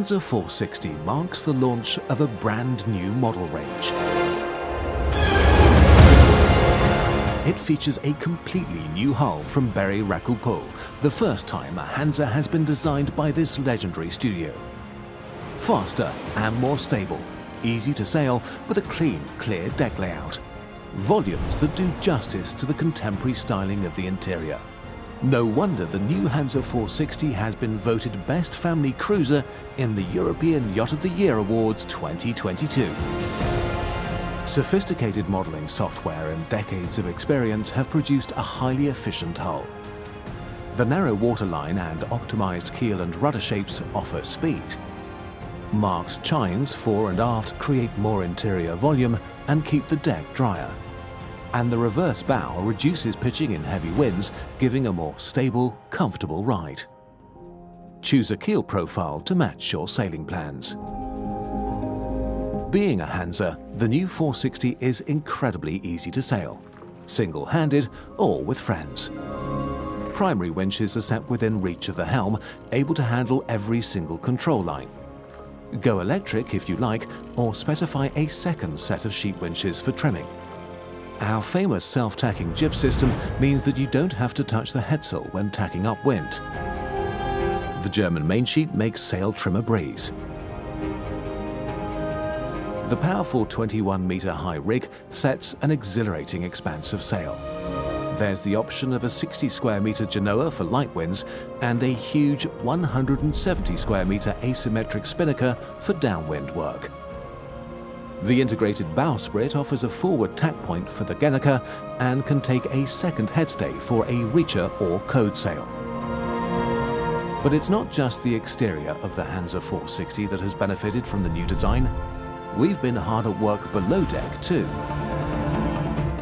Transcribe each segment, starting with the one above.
Hanse 460 marks the launch of a brand new model range. It features a completely new hull from Berret Racoupeau, the first time a Hanse has been designed by this legendary studio. Faster and more stable, easy to sail with a clean, clear deck layout. Volumes that do justice to the contemporary styling of the interior. No wonder the new Hanse 460 has been voted Best Family Cruiser in the European Yacht of the Year Awards 2022. Sophisticated modelling software and decades of experience have produced a highly efficient hull. The narrow waterline and optimised keel and rudder shapes offer speed. Marked chines fore and aft create more interior volume and keep the deck drier and the reverse bow reduces pitching in heavy winds, giving a more stable, comfortable ride. Choose a keel profile to match your sailing plans. Being a Hanse, the new 460 is incredibly easy to sail, single-handed or with friends. Primary winches are set within reach of the helm, able to handle every single control line. Go electric if you like, or specify a second set of sheet winches for trimming. Our famous self-tacking jib system means that you don't have to touch the headsail when tacking upwind. The German mainsheet makes sail trim a breeze. The powerful 21-metre high rig sets an exhilarating expanse of sail. There's the option of a 60 square metre Genoa for light winds and a huge 170 square metre asymmetric spinnaker for downwind work. The integrated bowsprit offers a forward tack point for the Gennaker and can take a second headstay for a reacher or code sail. But it's not just the exterior of the Hanse 460 that has benefited from the new design. We've been hard at work below deck too.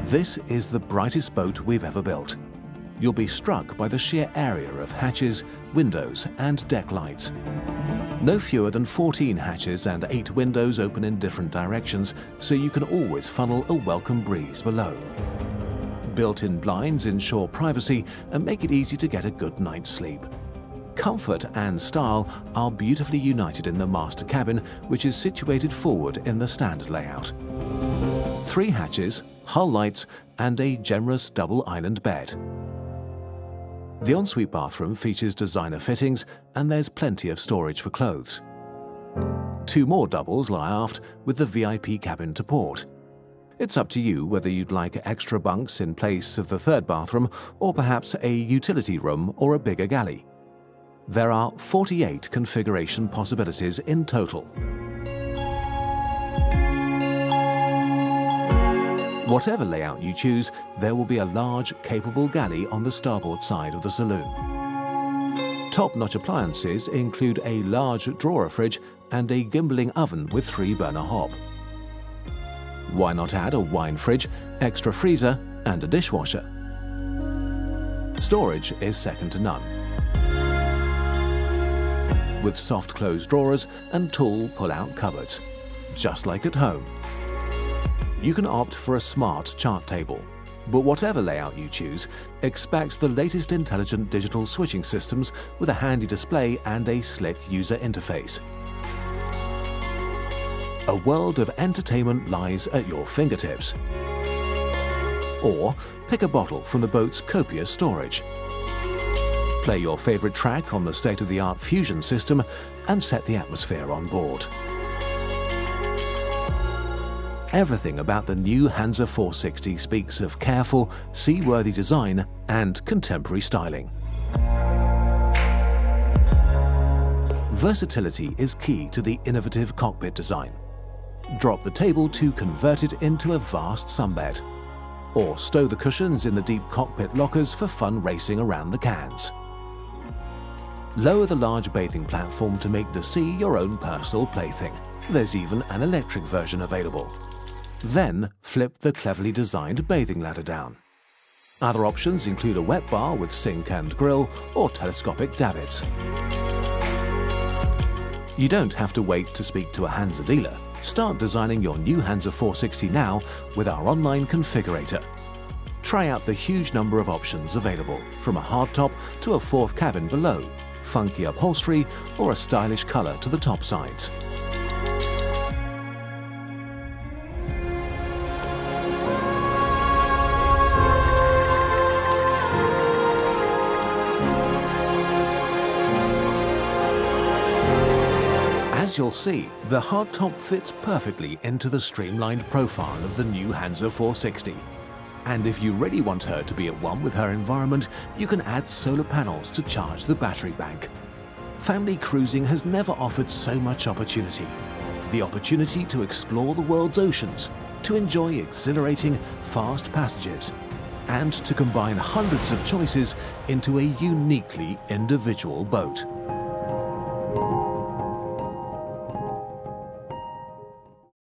This is the brightest boat we've ever built. You'll be struck by the sheer area of hatches, windows and deck lights. No fewer than 14 hatches and 8 windows open in different directions, so you can always funnel a welcome breeze below. Built-in blinds ensure privacy and make it easy to get a good night's sleep. Comfort and style are beautifully united in the master cabin, which is situated forward in the standard layout. Three hatches, hull lights and a generous double island bed. The ensuite bathroom features designer fittings and there's plenty of storage for clothes. Two more doubles lie aft with the VIP cabin to port. It's up to you whether you'd like extra bunks in place of the third bathroom or perhaps a utility room or a bigger galley. There are 48 configuration possibilities in total. Whatever layout you choose, there will be a large, capable galley on the starboard side of the saloon. Top-notch appliances include a large drawer fridge and a gimballing oven with three-burner hob. Why not add a wine fridge, extra freezer and a dishwasher? Storage is second to none. With soft close drawers and tall pull-out cupboards, just like at home you can opt for a smart chart table. But whatever layout you choose, expect the latest intelligent digital switching systems with a handy display and a slick user interface. A world of entertainment lies at your fingertips. Or pick a bottle from the boat's copious storage. Play your favorite track on the state-of-the-art Fusion system and set the atmosphere on board. Everything about the new Hanse 460 speaks of careful, seaworthy design and contemporary styling. Versatility is key to the innovative cockpit design. Drop the table to convert it into a vast sunbed. Or stow the cushions in the deep cockpit lockers for fun racing around the cans. Lower the large bathing platform to make the sea your own personal plaything. There's even an electric version available. Then flip the cleverly designed bathing ladder down. Other options include a wet bar with sink and grill or telescopic davits. You don't have to wait to speak to a Hanse dealer. Start designing your new Hanse 460 now with our online configurator. Try out the huge number of options available, from a hardtop to a fourth cabin below, funky upholstery or a stylish colour to the top sides. As you'll see, the hardtop fits perfectly into the streamlined profile of the new Hanse 460. And if you really want her to be at one with her environment, you can add solar panels to charge the battery bank. Family cruising has never offered so much opportunity. The opportunity to explore the world's oceans, to enjoy exhilarating, fast passages, and to combine hundreds of choices into a uniquely individual boat.